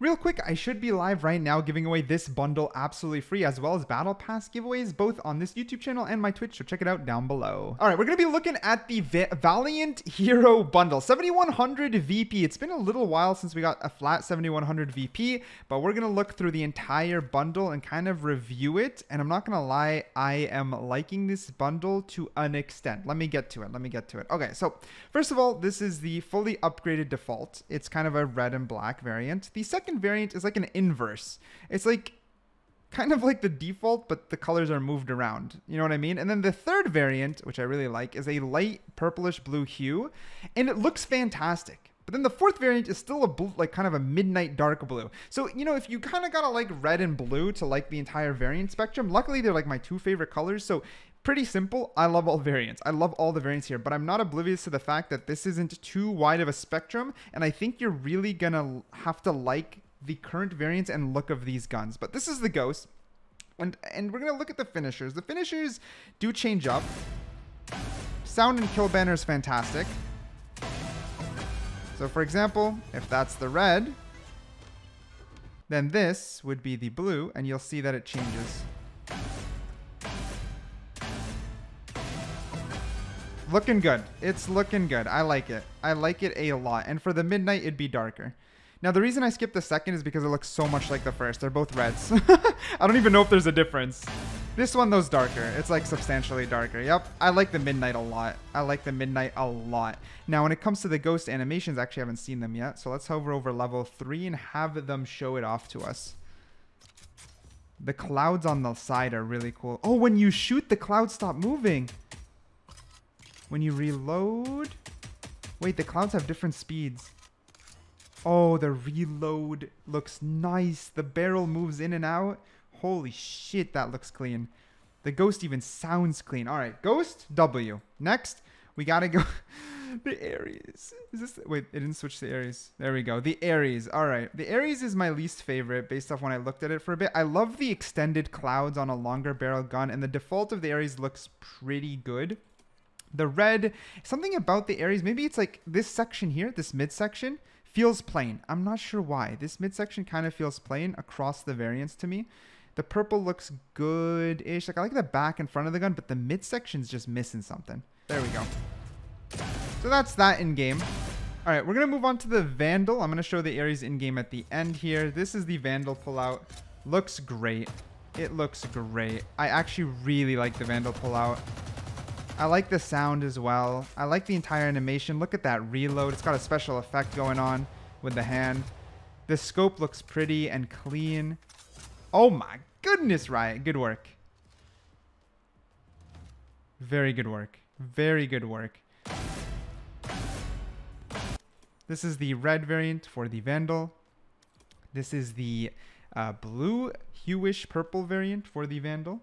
Real quick, I should be live right now giving away this bundle absolutely free, as well as Battle Pass giveaways, both on this YouTube channel and my Twitch, so check it out down below. All right, we're going to be looking at the Va Valiant Hero Bundle. 7100 VP. It's been a little while since we got a flat 7100 VP, but we're going to look through the entire bundle and kind of review it. And I'm not going to lie, I am liking this bundle to an extent. Let me get to it. Let me get to it. Okay, so first of all, this is the fully upgraded default. It's kind of a red and black variant. The second second variant is like an inverse. It's like kind of like the default, but the colors are moved around. You know what I mean? And then the third variant, which I really like, is a light purplish blue hue, and it looks fantastic. But then the fourth variant is still a blue, like kind of a midnight dark blue. So, you know, if you kind of gotta like red and blue to like the entire variant spectrum, luckily they're like my two favorite colors. So pretty simple. I love all variants. I love all the variants here, but I'm not oblivious to the fact that this isn't too wide of a spectrum. And I think you're really gonna have to like the current variants and look of these guns. But this is the Ghost. And, and we're going to look at the finishers. The finishers do change up. Sound and kill banner is fantastic. So for example, if that's the red, then this would be the blue, and you'll see that it changes. Looking good. It's looking good. I like it. I like it a lot. And for the midnight, it'd be darker. Now, the reason I skipped the second is because it looks so much like the first. They're both reds. I don't even know if there's a difference. This one, though's darker. It's like substantially darker. Yep. I like the Midnight a lot. I like the Midnight a lot. Now, when it comes to the ghost animations, I actually haven't seen them yet. So let's hover over level 3 and have them show it off to us. The clouds on the side are really cool. Oh, when you shoot, the clouds stop moving. When you reload... Wait, the clouds have different speeds. Oh, the reload looks nice. The barrel moves in and out. Holy shit, that looks clean. The ghost even sounds clean. All right, ghost W. Next, we gotta go. the Ares. Is this? Wait, it didn't switch to Ares. There we go. The Ares. All right, the Ares is my least favorite based off when I looked at it for a bit. I love the extended clouds on a longer barrel gun, and the default of the Ares looks pretty good. The red, something about the Ares. Maybe it's like this section here, this midsection feels plain. I'm not sure why. This midsection kind of feels plain across the variants to me. The purple looks good-ish. Like I like the back and front of the gun, but the midsection's just missing something. There we go. So that's that in-game. All right, we're going to move on to the Vandal. I'm going to show the Ares in-game at the end here. This is the Vandal pullout. Looks great. It looks great. I actually really like the Vandal pullout. I like the sound as well. I like the entire animation. Look at that reload. It's got a special effect going on with the hand. The scope looks pretty and clean. Oh my goodness, Riot. Good work. Very good work. Very good work. This is the red variant for the Vandal. This is the uh, blue, hueish purple variant for the Vandal.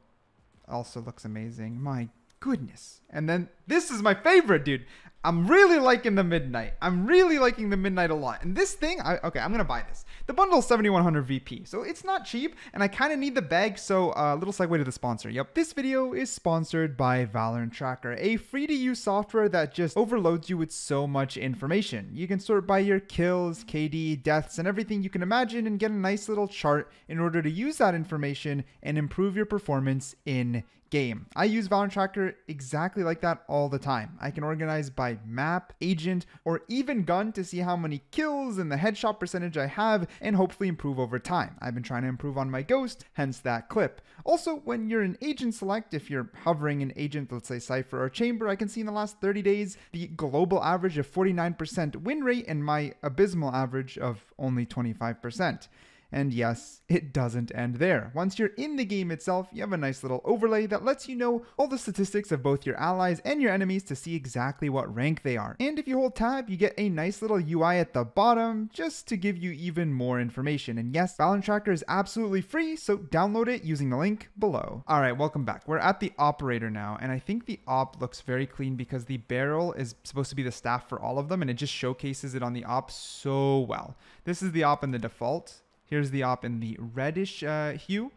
Also looks amazing. My goodness. And then this is my favorite, dude. I'm really liking the Midnight. I'm really liking the Midnight a lot. And this thing, I, okay, I'm to buy this. The bundle is 7100 VP, so it's not cheap, and I kind of need the bag, so a uh, little segue to the sponsor. Yep, this video is sponsored by Valorant Tracker, a free-to-use software that just overloads you with so much information. You can sort by your kills, KD, deaths, and everything you can imagine and get a nice little chart in order to use that information and improve your performance in game. I use Valorant Tracker exactly like that all the time. I can organize by map, agent, or even gun to see how many kills and the headshot percentage I have and hopefully improve over time. I've been trying to improve on my ghost, hence that clip. Also, when you're an agent select, if you're hovering an agent, let's say Cypher or Chamber, I can see in the last 30 days the global average of 49% win rate and my abysmal average of only 25%. And yes, it doesn't end there. Once you're in the game itself, you have a nice little overlay that lets you know all the statistics of both your allies and your enemies to see exactly what rank they are. And if you hold tab, you get a nice little UI at the bottom just to give you even more information. And yes, Valorant Tracker is absolutely free, so download it using the link below. All right, welcome back. We're at the operator now, and I think the op looks very clean because the barrel is supposed to be the staff for all of them, and it just showcases it on the op so well. This is the op in the default. Here's the op in the reddish uh, hue.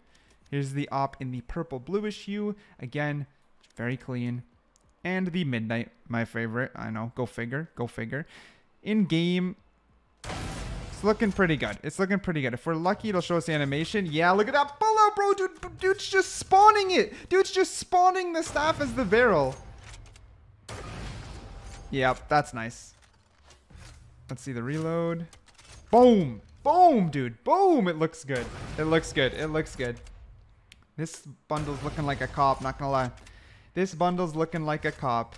Here's the op in the purple bluish hue. Again, very clean. And the midnight, my favorite. I know, go figure, go figure. In game, It's looking pretty good. It's looking pretty good. If we're lucky, it'll show us the animation. Yeah, look at that bullet, bro. Dude, dude's just spawning it. Dude's just spawning the staff as the barrel. Yep, that's nice. Let's see the reload. Boom. Boom, dude. Boom. It looks good. It looks good. It looks good. This bundle's looking like a cop, not gonna lie. This bundle's looking like a cop.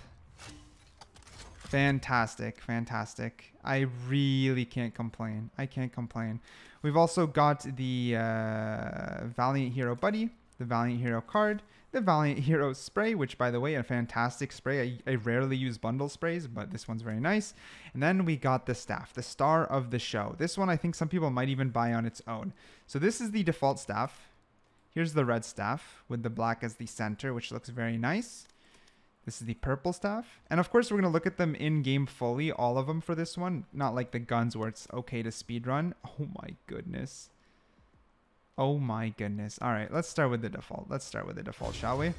Fantastic, fantastic. I really can't complain. I can't complain. We've also got the uh, Valiant Hero Buddy, the Valiant Hero card, the Valiant Hero spray, which by the way, a fantastic spray. I, I, rarely use bundle sprays, but this one's very nice. And then we got the staff, the star of the show. This one I think some people might even buy on its own. So this is the default staff. Here's the red staff with the black as the center, which looks very nice. This is the purple staff. And of course, we're going to look at them in-game fully, all of them for this one. Not like the guns where it's okay to speedrun. Oh my goodness. Oh my goodness. All right, let's start with the default. Let's start with the default, shall we?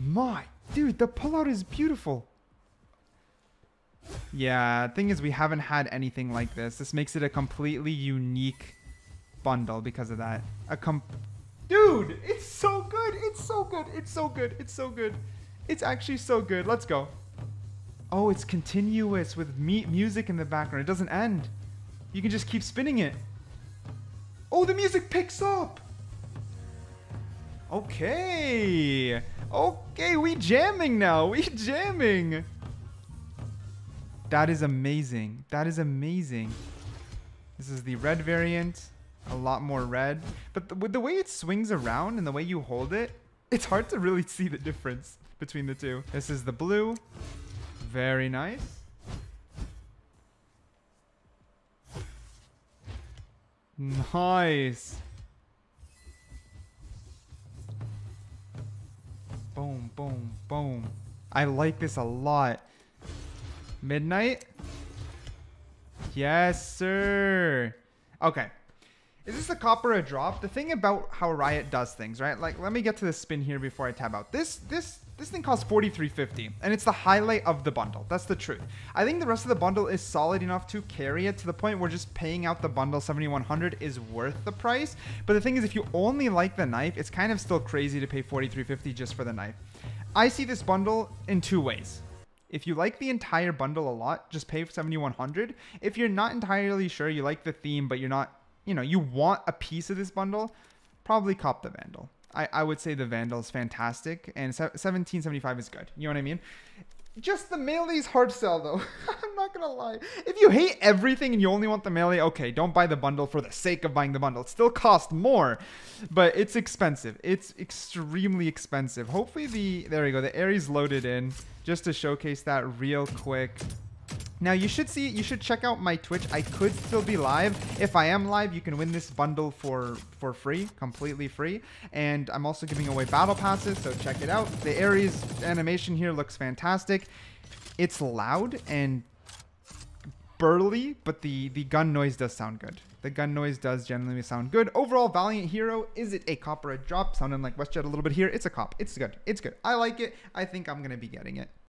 My, dude, the pullout is beautiful. Yeah, thing is we haven't had anything like this. This makes it a completely unique bundle because of that. A com Dude, it's so good. It's so good. It's so good. It's so good. It's actually so good. Let's go. Oh, it's continuous with me music in the background. It doesn't end. You can just keep spinning it. Oh, the music picks up. Okay. Okay, we jamming now. We jamming. That is amazing. That is amazing. This is the red variant a lot more red. But with the way it swings around and the way you hold it, it's hard to really see the difference between the two. This is the blue. Very nice. Nice. Boom, boom, boom. I like this a lot. Midnight? Yes, sir. Okay. Is this a cop or a drop? The thing about how Riot does things, right? Like, let me get to the spin here before I tab out. This, this, this thing costs 43.50, and it's the highlight of the bundle. That's the truth. I think the rest of the bundle is solid enough to carry it to the point where just paying out the bundle 7100 is worth the price. But the thing is, if you only like the knife, it's kind of still crazy to pay 43.50 just for the knife. I see this bundle in two ways. If you like the entire bundle a lot, just pay 7100. If you're not entirely sure you like the theme, but you're not you know, you want a piece of this bundle, probably cop the Vandal. I, I would say the Vandal is fantastic and 1775 is good. You know what I mean? Just the melee's hard sell though. I'm not gonna lie. If you hate everything and you only want the melee, okay, don't buy the bundle for the sake of buying the bundle. It still costs more, but it's expensive. It's extremely expensive. Hopefully the there we go. The Ares loaded in just to showcase that real quick. Now you should see, you should check out my Twitch. I could still be live. If I am live, you can win this bundle for for free, completely free. And I'm also giving away battle passes, so check it out. The Ares animation here looks fantastic. It's loud and burly, but the the gun noise does sound good. The gun noise does generally sound good. Overall, Valiant Hero, is it a cop or a drop? Sounding like WestJet a little bit here. It's a cop. It's good. It's good. I like it. I think I'm going to be getting it.